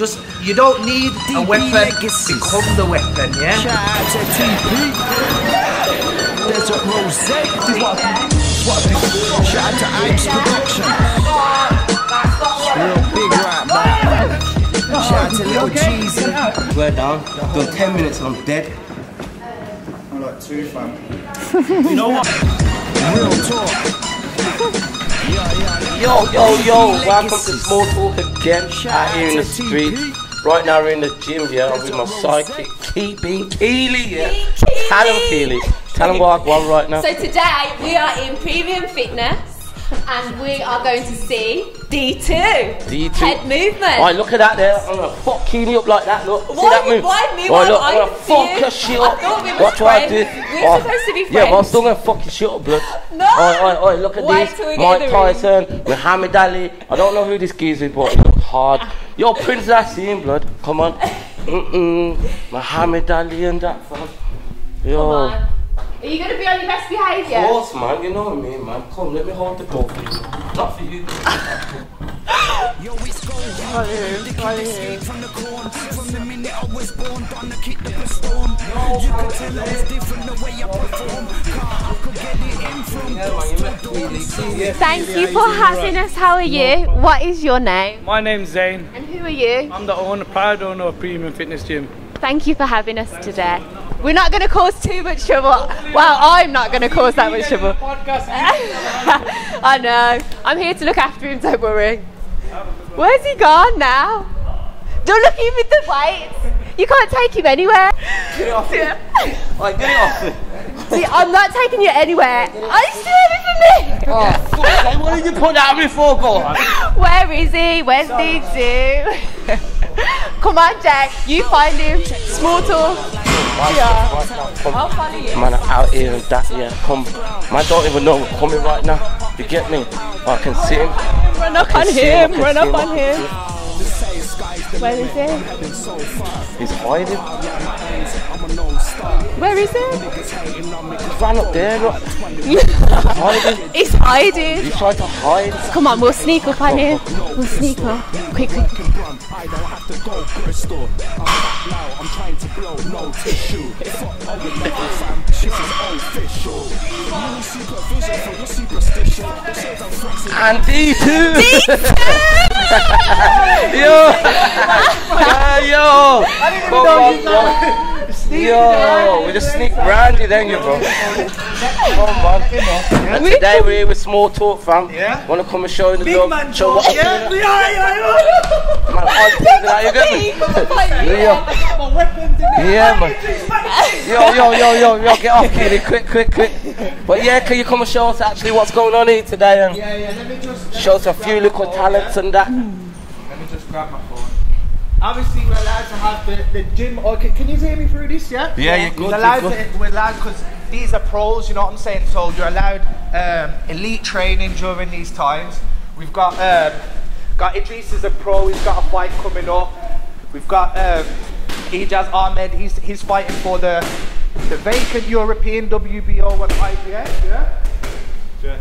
Just you don't need a weapon. Become the weapon, yeah. Shout out to TP. Desert Rose. Shout out to Ipes Production. Real big rap, man. Shout out to Little Cheesy. Swear down. Done 10 minutes and I'm dead. I'm like two, fam. You know what? Real talk. Yo, yo, yo, welcome to Small Talk again out here in the street. Right now we're in the gym, yeah, I'm with my psychic, Keeping Keeley, yeah. Tell him, Keeley. Tell him what I want right now. So today we are in Premium Fitness and we are going to see D2. D2. Head movement. Alright, look at that there. I'm gonna fuck Keeley up like that, look. See Why that you- move? why me? Alright, Why look, I'm gonna fuck you? her shit up. we Watch what I do. friends. We were oh. supposed to be friends. Yeah, but I'm still gonna fuck your shit up, blood. No. Alright, alright, alright, look at Wait this. till we get Mike Tyson, Muhammad Ali. I don't know who this geezer is, but he looks hard. Yo, Prince Naseem, blood. Come on. Mm-mm. Muhammad Ali and that, fam. Yo. Come on. Are you going to be on your best behaviour? Of behaviour? course, man. You know what I mean, man. Come, let me hold the door for you. Not for you. Yo, it's gold. They can escape from the corn. From the minute I was born, done to keep the storm. You can tell I was different the way I perform. Car, I could get it in from Thank you for having us. How are you? What is your name? My name's Zane. And who are you? I'm the owner, proud owner of Premium Fitness Gym. Thank you for having us today. We're not going to cause too much trouble. Well, I'm not going to cause that much trouble. I know. I'm here to look after him, don't worry. Where's he gone now? Don't look at him with the weights. You can't take him anywhere. Get it off. Like, get it off. See, I'm not taking you anywhere. Are you still for me? Oh, fuck, what did you put that on me for, go? Where is he? Where's D2? Come on, Jack. You find him. Small talk. Yeah. Man, I'm out here and that, yeah. Come, man, don't even know we're coming right now. You get me? I can see him. Run up on him, him. Run up on him. Where is he? He's hiding. Where is? He ran up there, look. hiding. He's hiding. He tried to hide. Come on, we'll sneak up on him. We'll sneak up. Quick, quick. I don't have to go. I'm back now, I'm trying to blow no tissue. Fuck all the level, fam. Shit is official. For your superstition. The shit I'm flexing. And D2! yo! yeah, yo! Come on, bro. Yo, we just sneak brandy then, you bro. Come on. And today we're here with Small Talk, fam. Yeah. Wanna come and show you the Big love? man show what yeah? Doing? Yeah, yeah, Man, I'm thinking that, you get me? Yeah. Yeah, man. Yo, yo, yo, yo, yo, get off, Keeley, quick, quick, quick. But yeah, can you come and show us actually what's going on here today and Yeah, yeah, let me just show us a few little talents and that? let me just grab my. Obviously, we're allowed to have the, the gym. Okay, can you hear me through this? Yeah. Yeah, you're good, We're allowed, good. To, we're allowed because these are pros. You know what I'm saying? So you're allowed um, elite training during these times. We've got um, got Idris is a pro. He's got a fight coming up. We've got um, Ijaz Ahmed. He's he's fighting for the the vacant European WBO and IBF. Yeah. Yeah.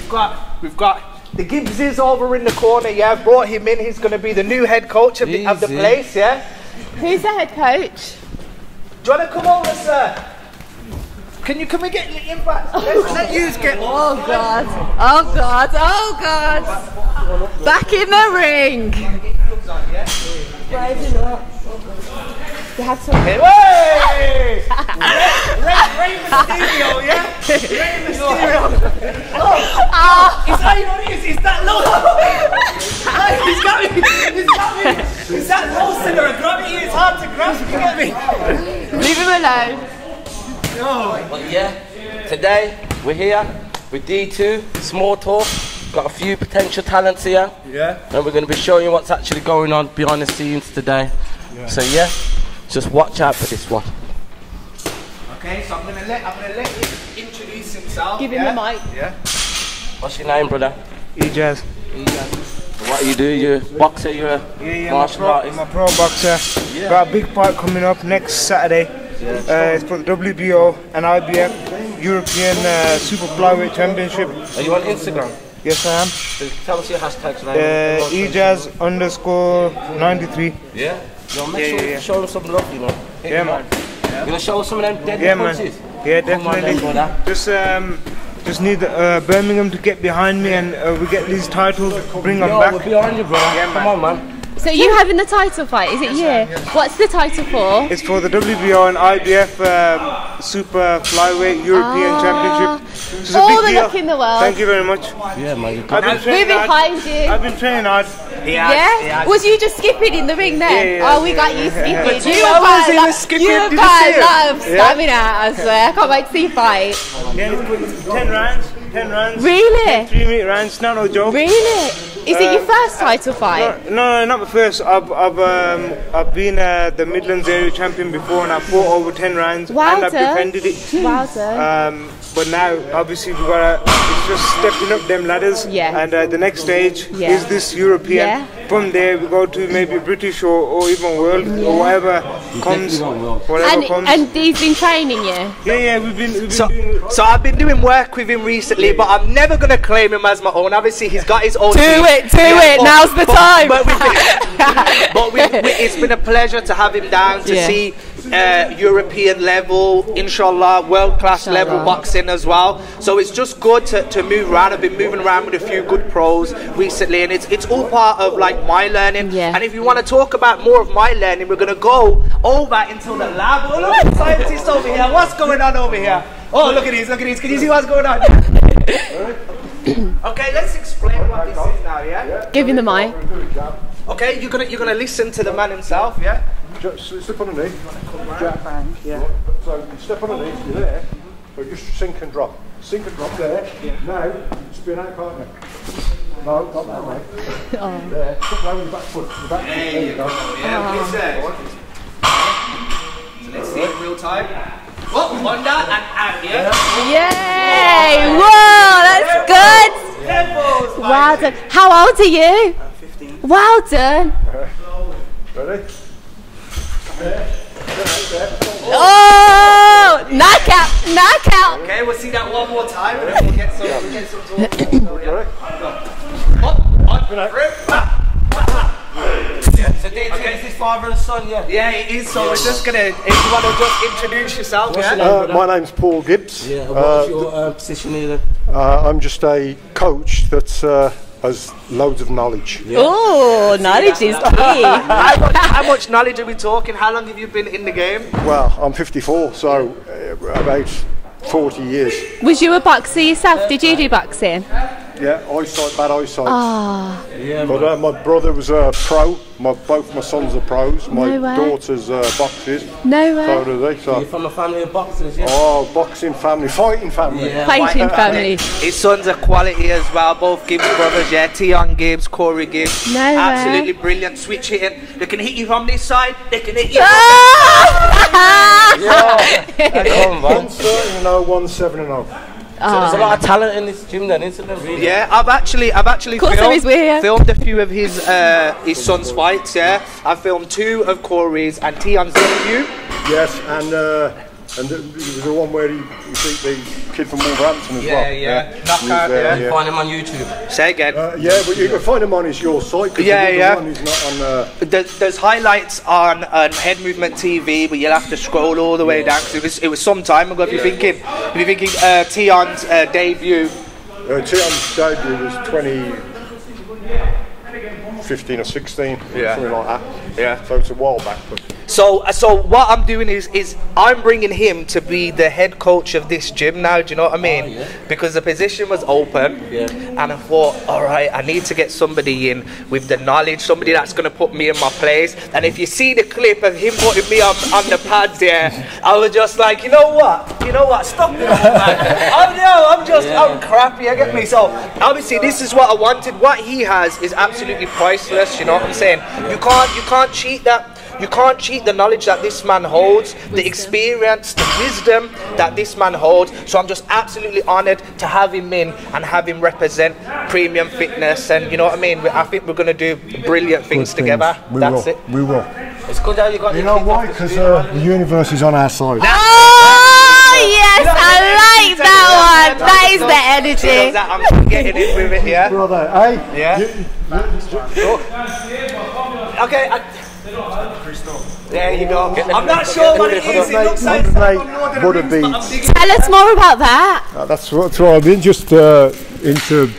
We've got we've got the Gibbs is over in the corner. Yeah, I've brought him in. He's going to be the new head coach of the, of the place. Yeah. Who's the head coach? Do you want to come over, sir? Can you can we get the impact? Oh, Let's let you get. Oh God! Oh God! Oh God! Back in the ring. You have some. Hey! Ray, Ray, Rey Mysterio, yeah? Rey Mysterio. Oh. oh, is that what it is? Is that low? Hey, he's got me. He's got me. Is that low center of gravity? It's hard to grasp. You get me? Leave him alone. No. But yeah, today we're here with D2, Small Talk. Got a few potential talents here. Yeah. And we're going to be showing you what's actually going on behind the scenes today. Yeah. So yeah, just watch out for this one. Okay, so I'm gonna let I'm gonna let him introduce himself. Give him yeah? the mic. Yeah. What's your name, brother? Ijaz. What you do? You're a boxer, you're a Yeah, yeah, I'm a martial pro, artist. I'm a pro boxer. Yeah. Got a big fight coming up next Saturday. Uh, it's for the WBO and IBF European uh, Super Flyweight Championship. Are you on Instagram? Yes, I am. Tell us your hashtags now. Uh, Ejaz underscore 93. Yeah? Yo, make Yeah, sure yeah, yeah. show us some love, you know. Hit Yeah, them man. on. You gonna show us some of them dead Yeah, man. punches? Yeah, Come on then, Just um, just need uh, Birmingham to get behind me and uh, we get these titles, bring them Yo, back. we're behind you, brother. Yeah, Come on, man. So you having the title fight? Is it you? What's the title for? It's for the WBO and IBF um, Super Flyweight European Ah. Championship. Which All the luck in the world. Thank you very much. Yeah, man. You I've can. been We're training hard. behind you. I've been training hard. Yeah? Was you just skipping in the ring then? Yeah, yeah, oh, we yeah, got you yeah, skipping. yeah. You Two were hours bad. he like- skipping, You did were you bad. see him? lot of stamina, I swear. I can't wait to see you fight. Yeah, ten rounds. Ten rounds. Really? Three minute rounds. Not no joke. Really? Is it your first title fight? No, no, not the first. I've I've um, I've been uh, the Midlands area champion before, and I fought over ten rounds, Wow, and I've defended it. Wow. Um, but now, obviously, we've got to, it's just stepping up them ladders. Yeah. And uh, the next stage Yeah. is this European. Yeah. From there, we go to maybe British or, or even world or whatever comes. definitely want world. Whatever and comes. and he's been training you. yeah, yeah, we've been. We've been So, so I've been doing work with him recently, but I'm never gonna claim him as my own. Obviously, he's got his own. Do team. it, do it, now's the time. But, we've been, but we've, we, it's been a pleasure to have him down to Yeah. see uh, European level, inshallah, world class level boxing as well. So it's just good to, to move around. I've been moving around with a few good pros recently, and it's it's all part of like my learning. Yeah. And if you want to talk about more of my learning, we're gonna go over into the lab. Oh, look, the scientist over here. What's going on over here? Oh, look at these, look at these. Can you see what's going on? okay, let's explain what this is now, yeah? Give him the mic. Okay, you're gonna you're gonna listen to the man himself, yeah? Just slip underneath. Jab. Yeah. So you step underneath, you're there, but just sink and drop. Sink and drop there. Yeah. Now, spin out, partner. No, not that way. Oh. There. Put down your back foot. Your back foot. There you go. Yeah, okay, sir. So let's see in real time. Oh, on that and out, yeah? Yay! Whoa, that's good. Tempos, Well done. How old are you? I'm 15. Well done. Ready? Oh, knockout, knockout. Okay, we'll see that one more time and then we'll get some, we'll get some talk. Ready? Up, on, rip. So they okay. this is father and son, yeah. Yeah, it is. So we're just gonna, if you want to just introduce yourself, What's yeah? your name? Uh, my name's Paul Gibbs. Yeah, Uh, what's your uh, position here then? uh, I'm just a coach that uh, has loads of knowledge. Oh, knowledge is key. How much, how much knowledge are we talking? How long have you been in the game? Well, I'm 54, so uh, about 40 years. Was you a boxer yourself? Did you do boxing? Yeah, eyesight, bad eyesight. Ah, Yeah, But uh, my brother was a pro. My both my sons are pros. My No way. daughter's uh, boxes. no So way. do they. So You're from a family of boxers, yeah? oh, boxing family, fighting family. Yeah. Fighting family. His sons are quality as well, both Gibbs brothers, yeah. Tion Gibbs, Corey Gibbs. No way. Absolutely brilliant. Switch hitting. They can hit you from this side, they can hit you Ah! Come One on. thirty and oh, one seven and oh. So there's a lot of talent in this gym then, isn't there? Really? Yeah, I've actually, I've actually course filmed, is, we're here. filmed a few of his uh, his son's fights. Yeah, I filmed two of Corey's and Tion's debut. Yes, and uh, and there was the one where he, he beat the kid from Wolverhampton as Yeah, well. yeah. He was Knockout, there, yeah. Find him on YouTube. Say again. Uh, yeah, but you can find him on his your site because Yeah, yeah. one is not on. Uh, There- There's highlights on, on Head Movement TV, but you'll have to scroll all the way down 'cause it was it was some time ago. If you're thinking, if you're thinking uh, Tion's uh, debut, uh, Tion's debut was 2015 or 16, Yeah. something like that. Yeah. So it's a while back, but So, uh, so what I'm doing is, is I'm bringing him to be the head coach of this gym now. Do you know what I mean? yeah. Because the position was open, Yeah. and I thought, all right, I need to get somebody in with the knowledge, somebody that's going to put me in my place. And if you see the clip of him putting me on, on the pads, yeah, I was just like, you know what, you know what, stop it, man. I'm no, I'm just, I'm crappy. I get me. So obviously, this is what I wanted. What he has is absolutely priceless. You know what I'm saying? You can't, you can't cheat that. You can't cheat the knowledge that this man holds, the experience, the wisdom that this man holds. So I'm just absolutely honoured to have him in and have him represent premium fitness. And you know what I mean? I think we're going to do brilliant things good together. We That's will. it. We will. It's good how you got You know why? off the Because uh, the universe is on our side. Oh, yes. I like that one. That is the She energy. knows that I'm getting in with it, yeah? Brother, eh? Yeah. Okay. I, there you go. I'm not sure what it is. It looks like Mate, some Lord of the Buddha Rings, beads. Tell us more about that. Uh, that's what, that's what I've been just uh, into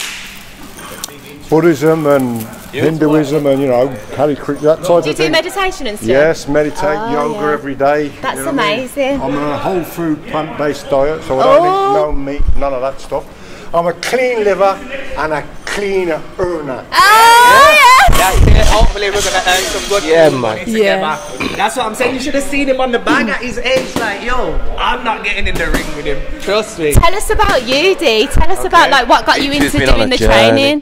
Buddhism and Hinduism and you know Kali Kriya that type Do you of do thing. meditation and stuff? Yes, meditate, Oh, yoga yeah. every day. That's you know what I mean? amazing. I'm a whole food plant based diet, so I don't Oh. eat no meat, none of that stuff. I'm a clean liver and a clean earner. Oh, yes. That's. Hopefully we're gonna earn some good Yeah, money man. together. That's what I'm saying. You should have seen him on the bag at his age. Like, yo, I'm not getting in the ring with him. Trust me. Tell us about you, Dee. Tell us about like what got you She's into doing the journey. training.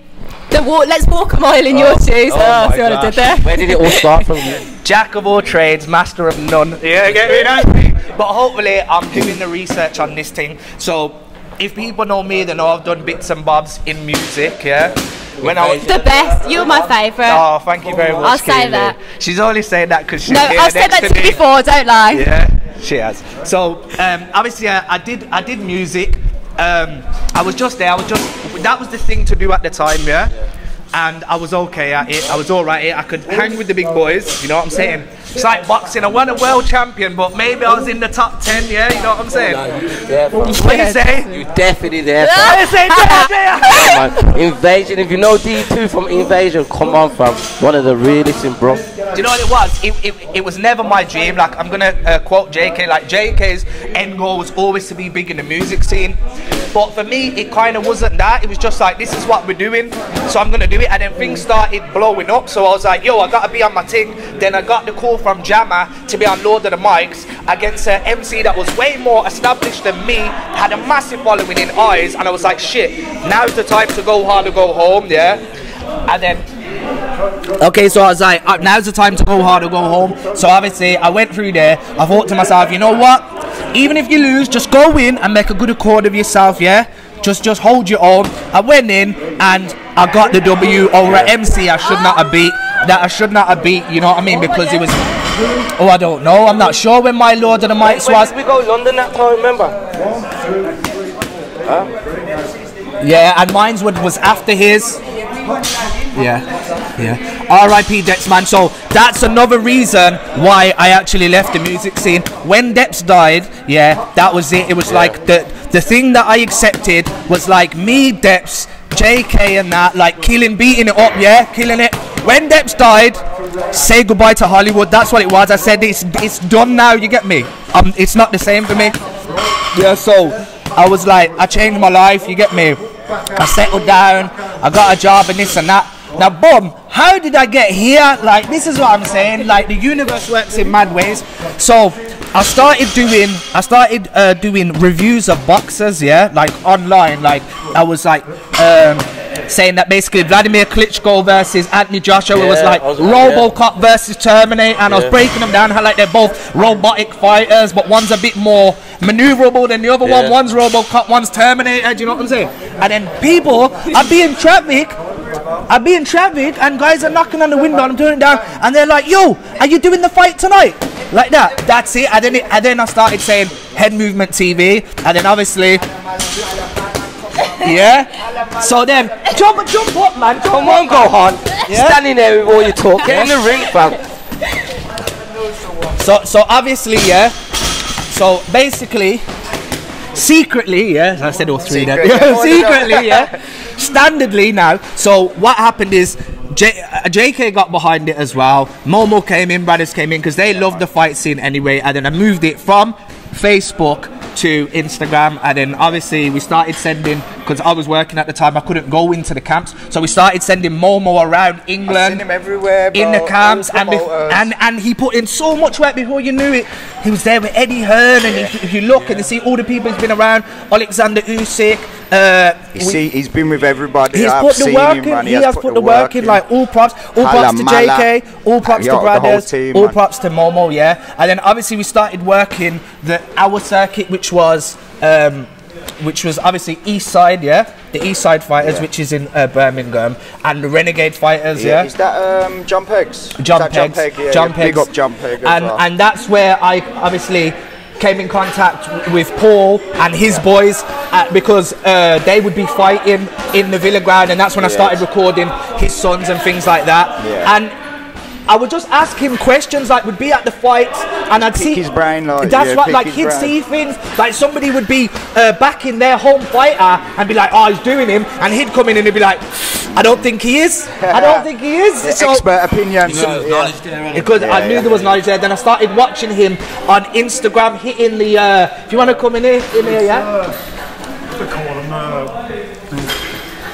The walk. Let's walk a mile in your oh, shoes. Oh, oh my see what I did there. Where did it all start from? Jack of all trades, master of none. Yeah, get me that. But hopefully, I'm doing the research on this thing. So, if people know me, they know I've done bits and bobs in music. Yeah. When I was The best. You're my favourite. Oh, thank you very much. I'll say Kaylee. that. She's only saying that because she's no, I've said that to you before. Don't lie. Yeah, she has. So um, obviously, uh, I did I did music. Um, I was just there. I was just that was the thing to do at the time. Yeah. And I was okay at it. I was all right at it. I could hang with the big boys. You know what I'm saying? It's like boxing. I won a world champion, but maybe I was in the top ten. Yeah, you know what I'm saying? Yeah, What you say? you definitely there. What do say? Jaya, Jaya? Invasion. If you know D2 from Invasion, come on, fam. One of the realest in bro. Do you know what it was? It, it, it was never my dream. Like I'm gonna uh, quote Jaykae. Like Jaykae's end goal was always to be big in the music scene, but for me, it kind of wasn't that. It was just like this is what we're doing, so I'm gonna do it. And then things started blowing up. So I was like, yo, I gotta be on my thing. Then I got the call from Jammer to be on Lord of the Mics against an MC that was way more established than me, had a massive following in eyes, and I was like, shit, now's the time to go hard or go home. Yeah, and then Okay, so I was like, uh, now's the time to go hard or go home. So obviously, I went through there. I thought to myself, you know what? Even if you lose, just go in and make a good accord of yourself, yeah? Just just hold your own. I went in and I got the W over at MC. I should not have beat. That I should not have beat. You know what I mean? Because it was. Oh, I don't know. I'm not sure when my Lord of the Mics was. we go London that time? Remember? Yeah, and mine's was, was after his. Yeah, yeah. R.I.P. Dex, man. So that's another reason why I actually left the music scene. When Dex died, yeah, that was it. It was like the the thing that I accepted was like me, Dex, Jaykae and that, like killing, beating it up, yeah, killing it. When Dex died, say goodbye to Hollywood. That's what it was. I said it's it's done now. You get me? Um, it's not the same for me. Yeah, so I was like, I changed my life, you get me? I settled down, I got a job and this and that. Now, boom, how did I get here? Like, this is what I'm saying. Like, the universe works in mad ways. So, I started doing, I started uh, doing reviews of boxers, yeah, like online. Like, I was like, um, saying that basically Vladimir Klitschko versus Anthony Joshua was like was- RoboCop versus Terminator, and I was breaking them down how like they're both robotic fighters, but one's a bit more maneuverable than the other one. One's RoboCop, one's Terminator. Do you know what I'm saying? And then people, I'd be in traffic. I'd be in traffic and guys are knocking on the window and I'm turning it down and they're like, yo, are you doing the fight tonight? Like that. That's it. And then, it, and then I started saying head movement TV and then obviously, yeah. So then, jump, jump up, man. Jump Come on, go on. Yeah. Standing there with all your talk. Get in the ring, fam. So, so obviously, yeah. So basically, secretly, yeah. I said all three then. secretly, yeah. Standardly now. So what happened is. J- uh, Jaykae got behind it as well. Momo came in, brothers came in because they love the fight scene anyway. And then I moved it from Facebook to Instagram. And then obviously we started sending because I was working at the time. I couldn't go into the camps, so we started sending Momo around England everywhere, in the camps, and, bef- and and he put in so much work before you knew it. He was there with Eddie Hearn, and if, if you look and you see all the people he's been around, Alexander Usyk. Uh, You see, he's been with everybody. He's I've put the work in. man. He, has, put, the work in. Like all props, all props to Jaykae, all props to the brothers, all props to Momo. Yeah, and then obviously we started working the our circuit, which was. Um, which was obviously East Side, yeah, the East Side Fighters, which is in uh, Birmingham, and the Renegade Fighters, yeah, Is that um, Jump Eggs? Jump pegs, Jump Egg? Yeah, jump yeah. Big pegs. up Jump Egg and well. and that's where I obviously came in contact with Paul and his boys uh, because uh, they would be fighting in the Villa ground, and that's when I started recording his sons and things like that. Yeah. And I would just ask him questions, like would be at the fights, and I'd see his brain, like, that's yeah, right, like he'd brain. see things like somebody would be uh, backing their home fighter and be like, "Oh, he's doing him," and he'd come in and he'd be like, "I don't think he is. I don't think he is." So- Expert opinion. Some Yeah. knowledge there, innit? because I knew there was knowledge there. Then I started watching him on Instagram, hitting the. Uh, if you want to come in here, in here, yeah. They call them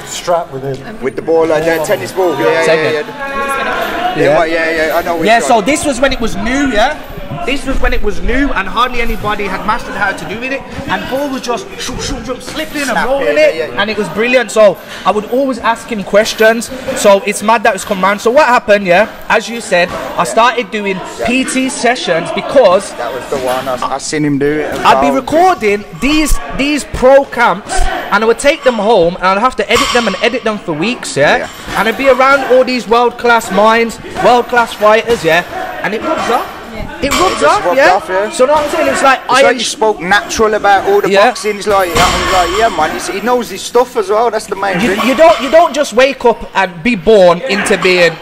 strap with him. With the ball, like that tennis ball. Yeah, yeah, Second. yeah. Yeah, yeah, yeah, yeah, I know Yeah, so this was when it was new, yeah? This was when it was new and hardly anybody had mastered how to do with it. And Paul was just shoot, shoot, shoot, slipping and rolling it. yeah, yeah. And it was brilliant. So I would always ask him questions. So it's mad that it's come round. So what happened, yeah? As you said, I started doing PT sessions because That was the one. I, I seen him do it. I'd be recording these these pro camps and I would take them home and I'd have to edit them and edit them for weeks, yeah? Yeah. And I'd be around all these world class minds, world class fighters, yeah? And it rubs off. It rubs off, rubbed yeah? off, yeah. So what I'm saying? It's like It's I like you spoke natural about all the Yeah. boxing. It's like, like, yeah, man. He's, he knows his stuff as well. That's the main you, thing. you don't you don't just wake up and be born into being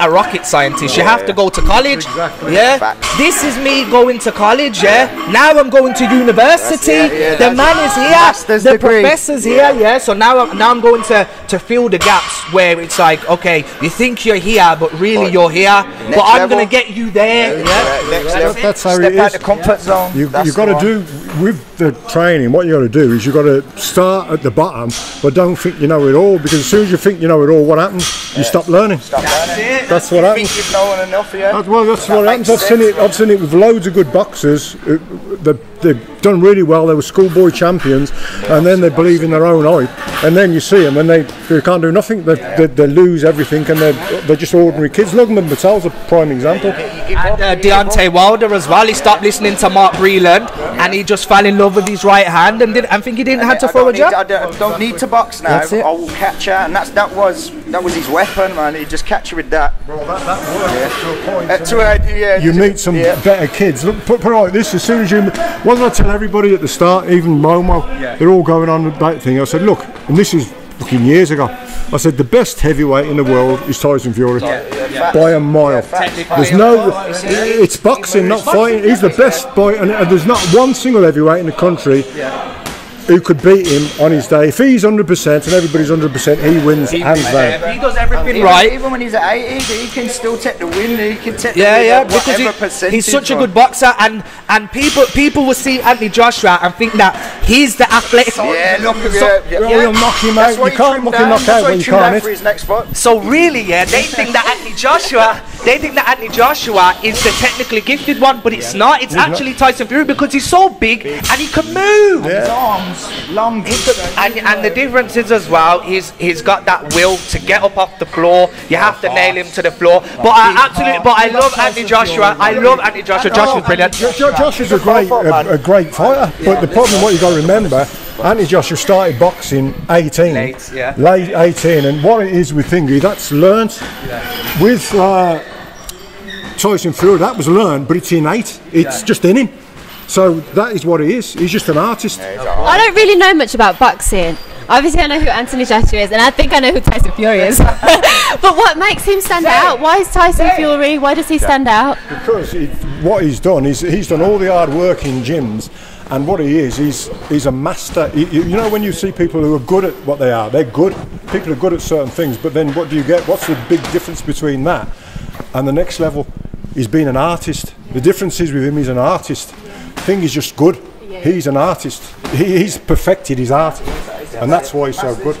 a rocket scientist. You have to go to college. Yeah. Facts. This is me going to college. Yeah. Now I'm going to university. That's- yeah, yeah, the man is here. the degree. professor's here. Yeah. So now I'm now I'm going to to fill the gaps where it's like, okay, you think you're here, but really But you're here. But I'm level. gonna get you there. Yeah. Yeah. That's how Step it out is. the comfort zone. You, That's you've got to do with the training. What you got to do is you got to start at the bottom, but don't think you know it all. Because as soon as you think you know it all, what happens? You stop learning. Stop learning. That's what You happens. think you've known enough, yeah? That's, well, that's That what makes happens. I've seen sense. it. I've seen it with loads of good boxers. uh, They, they've done really well. They were schoolboy champions, and then they believe in their own hype. And then you see them, and they, they can't do nothing. They, they, they lose everything, and they're, they're just ordinary kids. Logan Patel's a prime example. And uh, Deontay Wilder as well. He stopped listening to Mark Breland, and he just fell in love with his right hand, and did, I think he didn't have to I throw a don't, need, jab. I don't, don't need to box now. That's it. I will catch her, and that's that was that was his weapon, man. He just catch you with that. Well, that, that works to a point. Uh, to a, yeah, you to- meet some yeah. better kids. Look, put, put it like this: as soon as you, what did I tell everybody at the start? Even Momo, they're all going on with that thing. I said, look, and this is fucking years ago. I said the best heavyweight in the world is Tyson Fury by a mile. There's no, it's boxing, not fighting. He's the best by, and, and there's not one single heavyweight in the country. Who could beat him on his day? If he's 100% and everybody's 100%, he wins hands down. He does everything Even, right. even when he's at 80, he can still take the win. He can take the Yeah, win yeah, because whatever he, percentage. he's such a good boxer, and and people people will see Anthony Joshua and think that he's the athletic. Yeah, look at so, yeah, yeah. Well, he'll knock him out. why You can't knock down. him knock That's out when you can't down for hit. his next. So really, yeah, they think that Anthony Joshua, they think that Anthony Joshua is the technically gifted one, but it's not. It's actually Tyson Fury because he's so big and he can move. His arms, long. And, and the difference is as well, he's he's got that will to get up off the floor. You have to nail him to the floor. But I absolutely, but I love Anthony Joshua. I love Anthony Joshua. Joshua's brilliant. Jo- Jo- Josh is a great, a, a great fighter, but the problem, what you got to remember, Anthony Joshua started boxing 18, Late, yeah. late 18, and what it is with Thingy, that's learnt. With uh, Tyson Fury, that was learned, but it's innate. It's just in him. So that is what he is. He's just an artist. I don't really know much about boxing. Obviously, I know who Anthony Joshua is, and I think I know who Tyson Fury is. but what makes him stand out? Why is Tyson Fury? Why does he stand out? Because he, what he's done is he's done all the hard work in gyms, and what he is, he's he's a master. He- you you know when you see people who are good at what they are, they're good. People are good at certain things, but then what do you get? What's the big difference between that and the next level? He's being an artist. The difference is with him, he's an artist. Thing is just good. He's an artist. He, he's perfected his art, and that's why he's so good.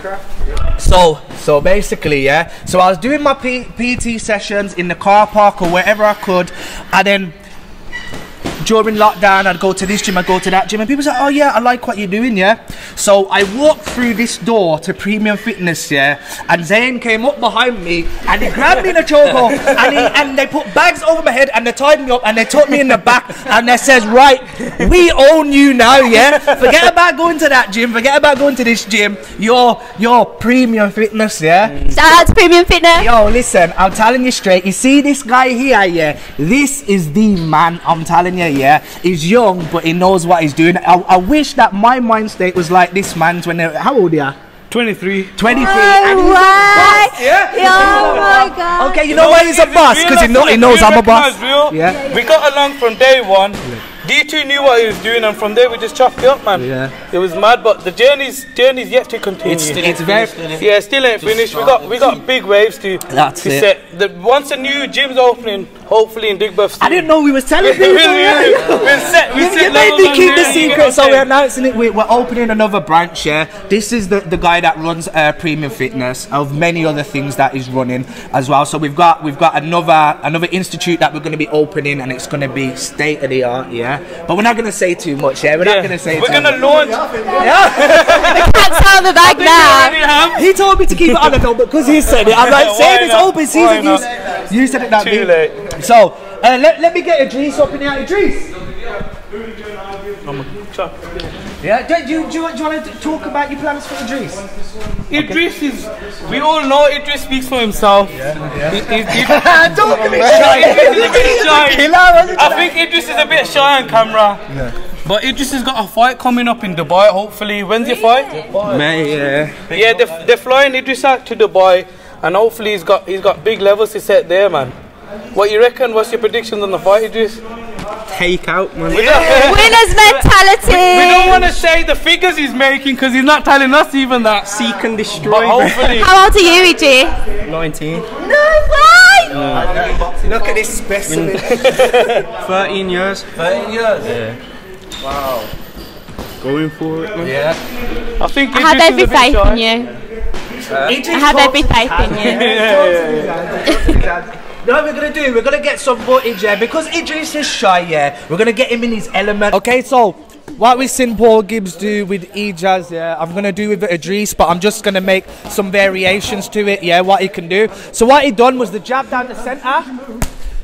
So, so basically, yeah. So I was doing my P- PT sessions in the car park or wherever I could, and then during lockdown, I'd go to this gym, I'd go to that gym, and people say, "Oh yeah, I like what you're doing, yeah." So I walked through this door to Premium Fitness, yeah, and Zayn came up behind me and he grabbed me in a chokehold, and he, and they put bags over my head and they tied me up and they took me in the back and they says, "Right, we own you now, yeah. Forget about going to that gym, forget about going to this gym. You're you're Premium Fitness, yeah." Shout out Premium Fitness. Yo, listen, I'm telling you straight. You see this guy here, yeah? This is the man, I'm telling you, yeah? Yeah, he's young, but he knows what he's doing. I, I wish that my mind state was like this man's when they're, how old are you? 23. 23. No and he's a boss, yeah? Oh my god. Okay, you know why he's a boss? Because he, know, he knows I'm a boss. Real. Yeah. We got along from day one. D2 knew what he was doing, and from there we just chopped it up, man. Yeah. It was mad, but the journey's journey's yet to continue. It's, still it's very. yeah, still ain't finished. We got we got big waves to That's to it. set. The, once the new gym's opening, hopefully in Digbeth. I didn't know we was telling people. we, yeah. we set. We You, set you made levels me keep the secret, so we're announcing it. We're, we're opening another branch. Yeah, this is the, the guy that runs uh, Premium Fitness, of many other things that he's running as well. So we've got we've got another another institute that we're going to be opening, and it's going to be state of the art. Yeah, but we're not going to say too much. Yeah, we're not going to say. We're gonna launch. Yeah. Can't tell the bag now. he told me to keep it on the note because he said it. I'm like Why saying it's open season. You, s- you said it that Too big. late. So uh, let, let me get Idris up in here. Idris. Yeah, do, do, you- do, you, do you want to talk about your plans for Idris? Idris is. We all know Idris speaks for himself. Yeah. He, he, he, Don't be Idris is a bit shy. Killer, I think Idris is a bit shy on camera. But Idris has got a fight coming up in Dubai, hopefully. When's your fight? Mate, yeah. Yeah, they're, they're flying Idris out to Dubai, and hopefully he's got he's got big levels to set there, man. What you reckon? What's your predictions on the fight, Idris? Take out, man. We don't, Winner's mentality. we don't want to say the figures he's making because he's not telling us even that. Seek and destroy. But hopefully, How old are you, EG? 19. No way. Look at this specimen. 13 years. 13 years. Going for it. Yeah. I think I Idris have is every a bit faith in you. I have every faith in you. You know what we're gonna do? We're gonna get some footage, yeah, because Idris is shy, yeah. We're gonna get him in his element. Okay, so what we seen Paul Gibbs do with Ijaz, yeah, I'm gonna do with Idris, but I'm just gonna make some variations to it, yeah, what he can do. So what he done was the jab down the centre,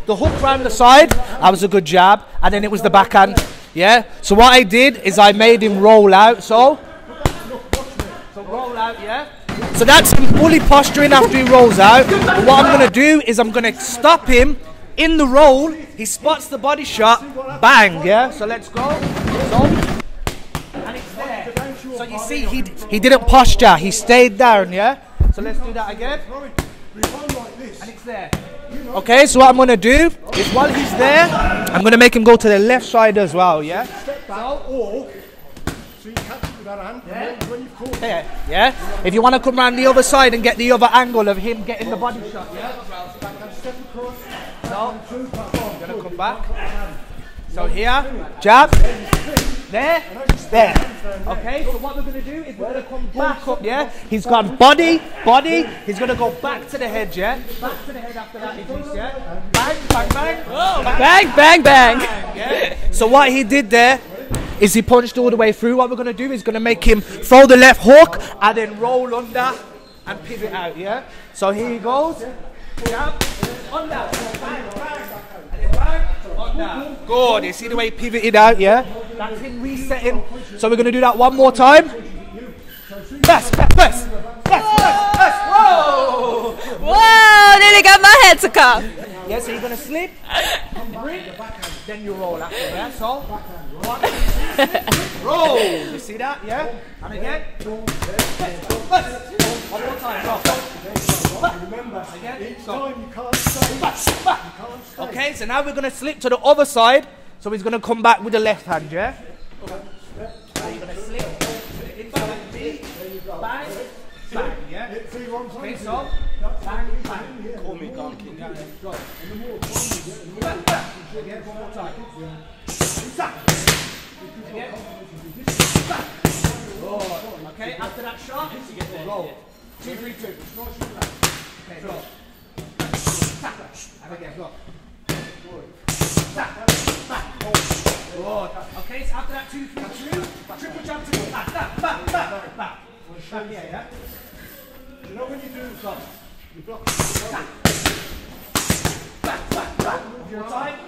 the hook round the side, that was a good jab, and then it was the backhand, yeah. So what I did is I made him roll out, so. So roll out, yeah. So that's him fully posturing after he rolls out. But what I'm gonna do is I'm gonna stop him in the roll. He spots the body shot, bang, yeah. So let's go. So, and it's there. So you see, he he didn't posture. He stayed down, yeah. So let's do that again. And it's there. Okay, so what I'm gonna do is while he's there, I'm gonna make him go to the left side as well, yeah. Or, so you catch it with that hand, and then when you've Yeah, yeah. If you want to come around the other side and get the other angle of him getting the body shot, yeah. Back and step across. So, I'm gonna come back. So here, jab, there, there. Okay. So what we're gonna do is we're gonna come back up. Yeah. He's gone body, body. He's gonna go back to the head. Yeah. Back to the head after that. Idris, yeah. Bang, bang, bang. Bang, bang, bang. Yeah. So what he did there is he punched all the way through. What we're gonna do is gonna make him throw the left hook and then roll under and pivot out. Yeah. So here he goes. Jab, under, bang, bang, bang. Good. You see the way he pivoted out. Yeah. That's him resetting. So we're gonna do that one more time. Press, press, press, press, press, press. Whoa. Whoa, nearly got my head to come. Yeah, so you're gonna slip, bring, then you roll after that. So, one, roll. You see that? Yeah. And again. One more time. Go. Remember, Again. each time you can't stay. Okay, so now we're gonna slip to the other side. So he's gonna come back with the left hand. Yeah. So you're gonna slip to. Bang. Bang. Yeah. Okay, so bang, bang. Call me donkey. Go. One more time. Again. Good. Okay, after that shot, roll. Two, three, two. Okay, go. And again, go. Good. Okay, so after that, two, three, two. Triple jump, triple back, back, back, back, back. Back here, yeah? You know when you do that, you block Back, back, back. One more time.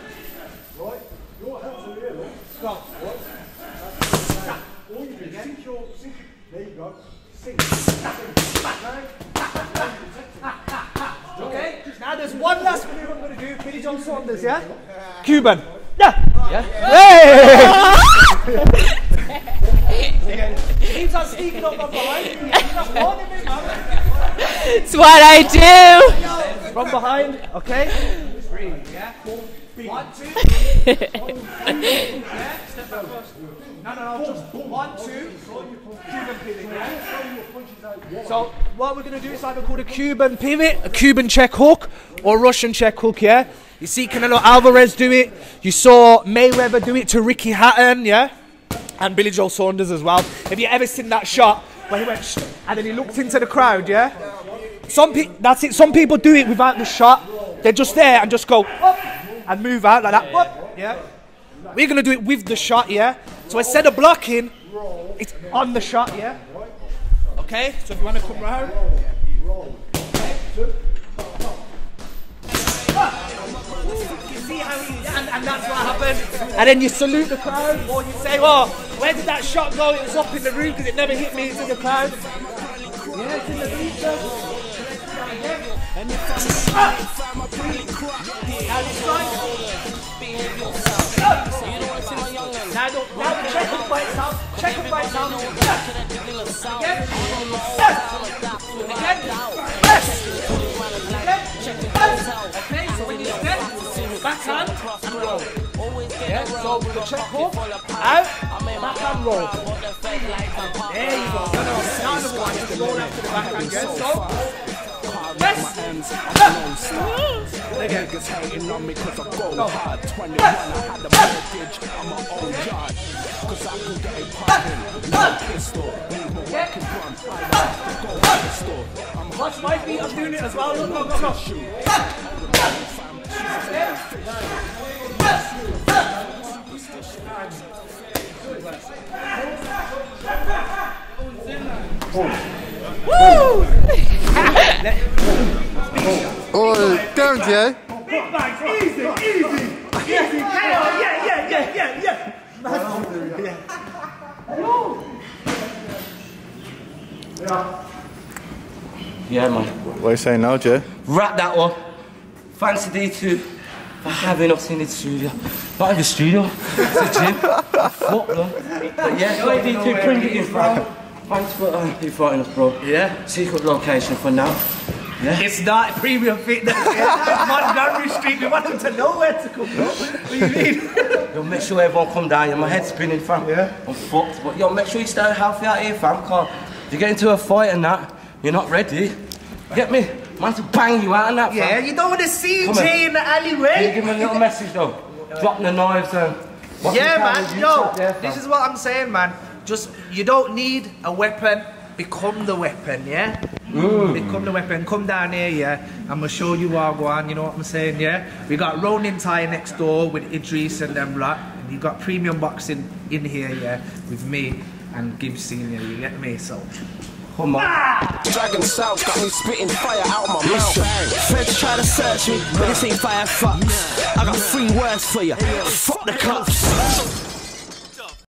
right, your hands are here, look. Go. All you do is sink your, sink your, there you go, sink. Okay, now there's one last move I'm going to do. Billy Joe Saunders, yeah? Cuban. Yeah. Hey! He's not sneaking up from behind. He's not warning me, man. It's what I do. From behind, okay? Three, yeah? One, two. yeah? Step back first. No, no, no, just one, two. Cuban pivot. So, what we're going to do is either called a Cuban pivot, a Cuban check hook, or Russian check hook, yeah? You see Canelo Alvarez do it. You saw Mayweather do it to Ricky Hatton, yeah? And Billy Joe Saunders as well. Have you ever seen that shot where he went sh- and then he looked into the crowd, yeah? Some pe- that's it. Some people do it without the shot. They're just there and just go up and move out like that. Up, yeah. We're gonna do it with the shot, yeah. So instead of blocking, it's on the shot, yeah. Okay. So if you wanna come round. You see how he, and, and that's what happened. And then you salute the crowd, or you say, "Oh, where did that shot go? It was up in the room because it never hit me. It's in the crowd." Yeah, it's in the Ah! room. Ah! sir. Now, don't- now the check up by itself. Check up by itself. Again. Again. Again. Okay, so when you step, back hand and roll. Yeah, so with the check hook, out, back hand roll. There you go. No, no, not the one. Just roll after the back hand again. So, yes. Again. Niggas hating on me cause I go hard 21, I had a mortgage on my own yard Cause I can get it poppin', no pistol Need my working drum, I have to go to the store I'm Watch my feet. I'm doing it as well. Look, look, look, look. Oh, don't you? Big bags, easy, easy, easy. Yeah, yeah, yeah, yeah, yeah. Yeah, man. What are you saying now, Jay? Wrap that one. Fancy D2 for having us in the studio. Not in the studio, it's a gym. Fuck, man. But yeah, got D2, bring it in, bro. Thanks for uh, inviting us, bro. Yeah. Secret location for now. Yeah. It's not premium fitness. Yeah. Montgomery Street. We want them to know where to come from. What do you mean? Yo, make sure everyone come down. Yeah, my head's spinning, fam. Yeah. I'm fucked. But yo, make sure you stay healthy out here, fam. Cause if you get into a fight and that, you're not ready. Get me? Man to bang you out and that, fam. Yeah, you don't want to see Come Jay in the Can you alleyway. give me a little message though? Dropping the knives and. Yeah, man. Yo, this is what I'm saying, man. Just you don't need a weapon. Become the weapon, yeah. Mm. Become the weapon. Come down here, yeah. I'm gonna show you what go on. You know what I'm saying, yeah. We got Ronin Thai next door with Idris and them lot. And you got premium boxing in here, yeah, with me and Gibbs Senior. You get me? So. Come on. Ah! Dragon South got me spitting fire out my mouth Feds try to search me, but this ain't fire fucks I got three words for you, fuck the cops